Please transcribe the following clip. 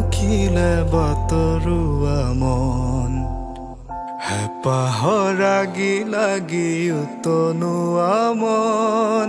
মুখিলে বাতৰুৱা মন। হেপাহৰ ৰাগি লাগি উতনুৱা মন।